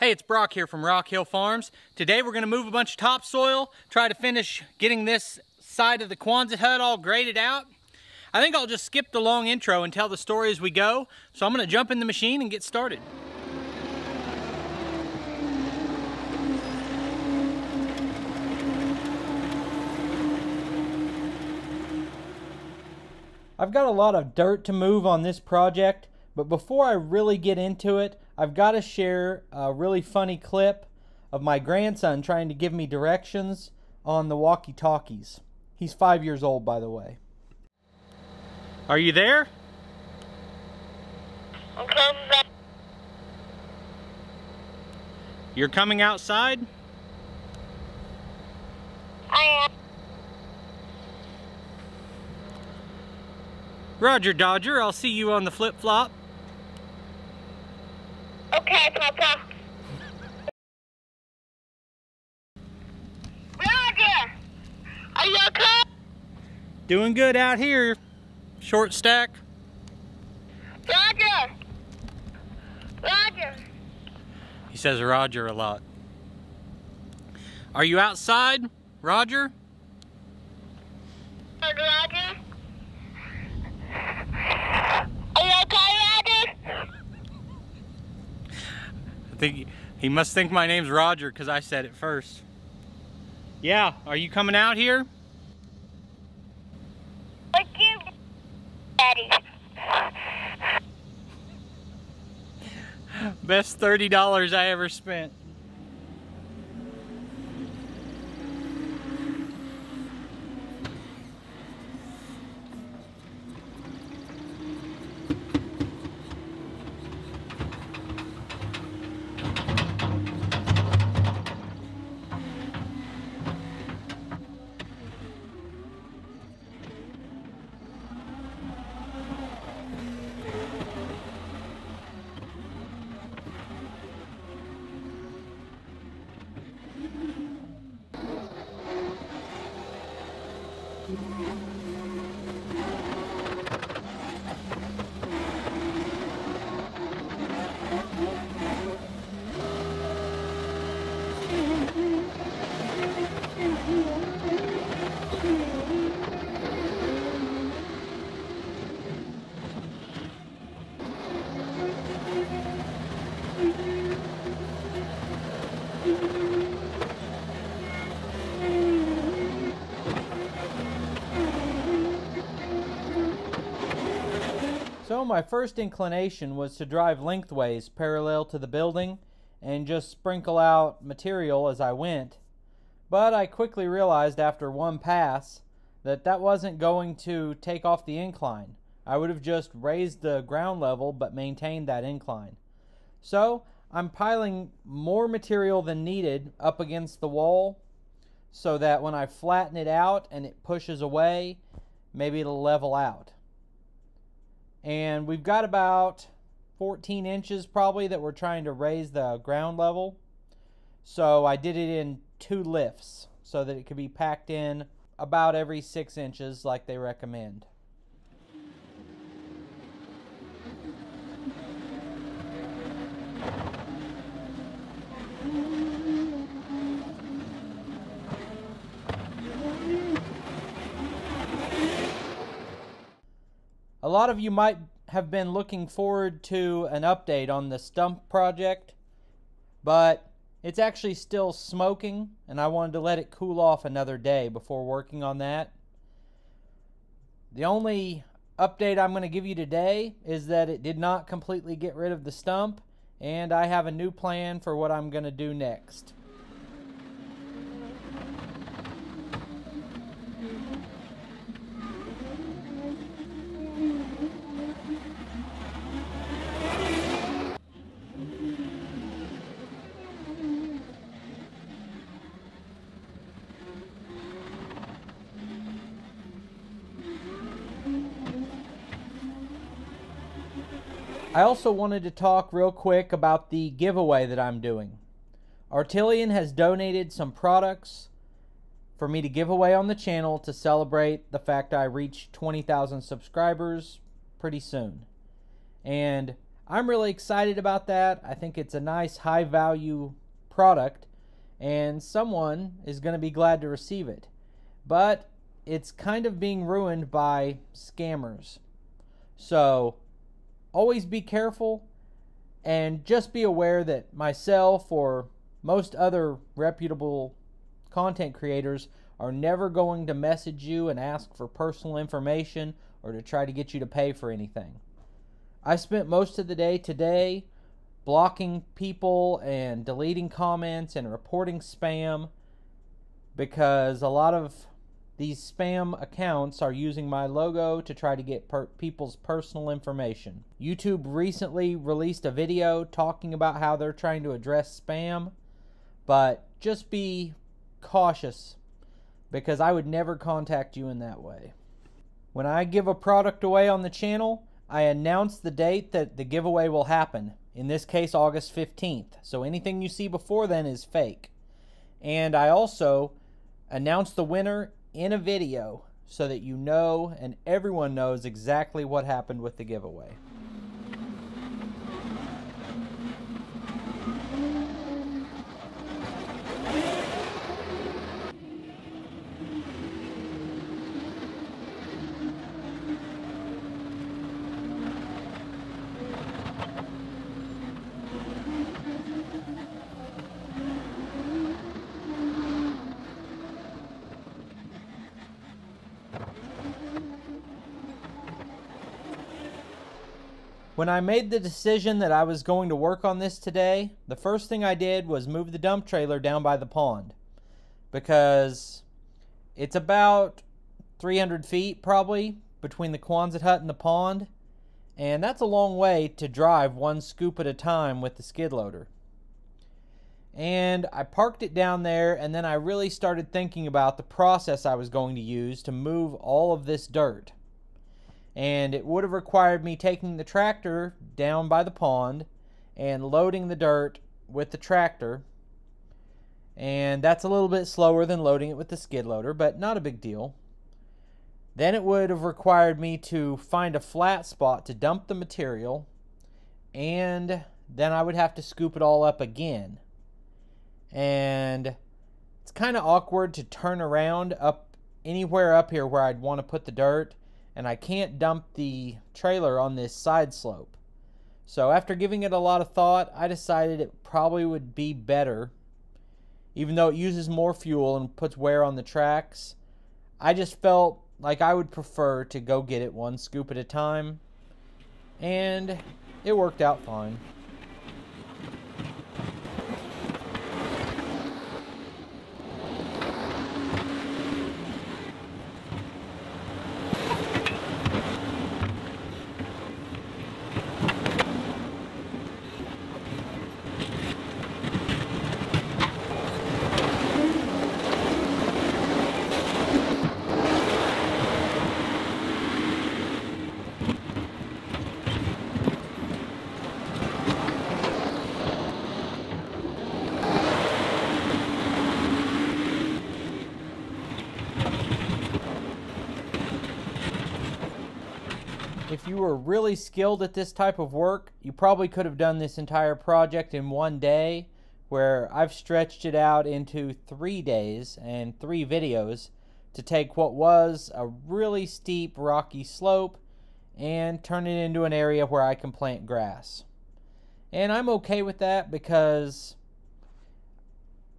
Hey, it's Brock here from Rock Hill Farms. Today we're gonna move a bunch of topsoil, try to finish getting this side of the Quonset hut all graded out. I think I'll just skip the long intro and tell the story as we go. So I'm gonna jump in the machine and get started. I've got a lot of dirt to move on this project, but before I really get into it, I've got to share a really funny clip of my grandson trying to give me directions on the walkie-talkies. He's five years old, by the way. Are you there? I'm coming back. You're coming outside? I am. Roger, Dodger. I'll see you on the flip-flop. Okay, Papa. Roger! Are you okay? Doing good out here. Short stack. Roger! Roger! He says Roger a lot. Are you outside, Roger? Roger? Are you okay, Roger? I think he must think my name's Roger because I said it first. Yeah, are you coming out here? What you Daddy? Best $30 I ever spent. So my first inclination was to drive lengthways parallel to the building and just sprinkle out material as I went. But I quickly realized after one pass that that wasn't going to take off the incline. I would have just raised the ground level but maintained that incline. So I'm piling more material than needed up against the wall so that when I flatten it out and it pushes away, maybe it'll level out and we've got about 14 inches probably that we're trying to raise the ground level. So I did it in two lifts so that it could be packed in about every six inches like they recommend. A lot of you might have been looking forward to an update on the stump project, but it's actually still smoking, and I wanted to let it cool off another day before working on that. The only update I'm going to give you today is that it did not completely get rid of the stump, and I have a new plan for what I'm going to do next. I also wanted to talk real quick about the giveaway that I'm doing. Artillian has donated some products for me to give away on the channel to celebrate the fact I reached 20,000 subscribers pretty soon. And I'm really excited about that. I think it's a nice high value product and someone is going to be glad to receive it. But it's kind of being ruined by scammers. So always be careful and just be aware that myself or most other reputable content creators are never going to message you and ask for personal information or to try to get you to pay for anything. I spent most of the day today blocking people and deleting comments and reporting spam because a lot of these spam accounts are using my logo to try to get per- people's personal information. YouTube recently released a video talking about how they're trying to address spam, but just be cautious because I would never contact you in that way. When I give a product away on the channel, I announce the date that the giveaway will happen. In this case, August 15th. So anything you see before then is fake. And I also announce the winner in a video so that you know and everyone knows exactly what happened with the giveaway. When I made the decision that I was going to work on this today, the first thing I did was move the dump trailer down by the pond. Because it's about 300 feet probably between the Quonset hut and the pond, and that's a long way to drive one scoop at a time with the skid loader. And I parked it down there, and then I really started thinking about the process I was going to use to move all of this dirt and it would have required me taking the tractor down by the pond and loading the dirt with the tractor. And that's a little bit slower than loading it with the skid loader, but not a big deal. Then it would have required me to find a flat spot to dump the material, and then I would have to scoop it all up again. And it's kind of awkward to turn around up anywhere up here where I'd want to put the dirt and I can't dump the trailer on this side slope. So after giving it a lot of thought, I decided it probably would be better, even though it uses more fuel and puts wear on the tracks. I just felt like I would prefer to go get it one scoop at a time, and it worked out fine. If you were really skilled at this type of work, you probably could have done this entire project in one day, where I've stretched it out into three days and three videos to take what was a really steep rocky slope and turn it into an area where I can plant grass. And I'm okay with that because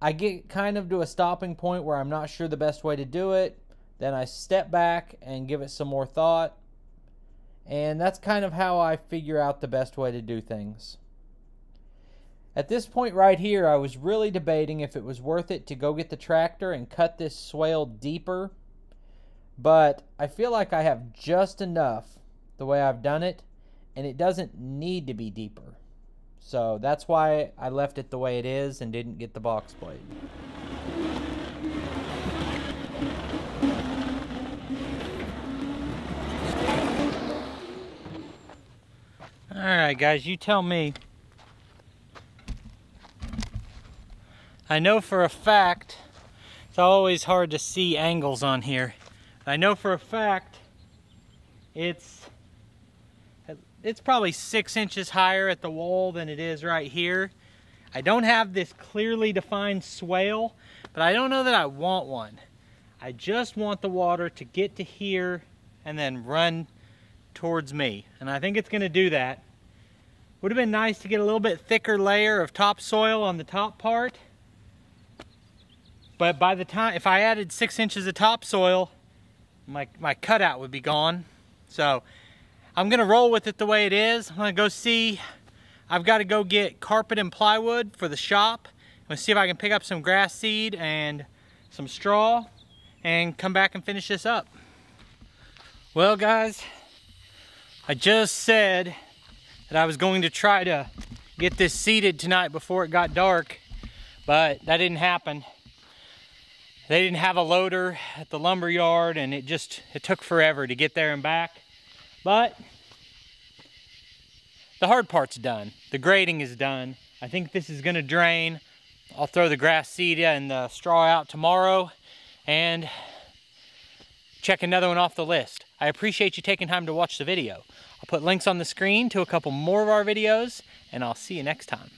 I get kind of to a stopping point where I'm not sure the best way to do it. Then I step back and give it some more thought and that's kind of how I figure out the best way to do things. At this point right here, I was really debating if it was worth it to go get the tractor and cut this swale deeper. But I feel like I have just enough the way I've done it, and it doesn't need to be deeper. So that's why I left it the way it is and didn't get the box blade. Alright guys, you tell me. I know for a fact, it's always hard to see angles on here. I know for a fact it's it's probably six inches higher at the wall than it is right here. I don't have this clearly defined swale, but I don't know that I want one. I just want the water to get to here and then run towards me. And I think it's gonna do that. Would have been nice to get a little bit thicker layer of topsoil on the top part. But by the time, if I added six inches of topsoil, my, my cutout would be gone. So I'm gonna roll with it the way it is. I'm gonna go see, I've gotta go get carpet and plywood for the shop. I'm gonna see if I can pick up some grass seed and some straw and come back and finish this up. Well guys, I just said that I was going to try to get this seeded tonight before it got dark, but that didn't happen. They didn't have a loader at the lumber yard and it just, it took forever to get there and back. But the hard part's done. The grading is done. I think this is gonna drain. I'll throw the grass seed and the straw out tomorrow and check another one off the list. I appreciate you taking time to watch the video. I'll put links on the screen to a couple more of our videos and I'll see you next time.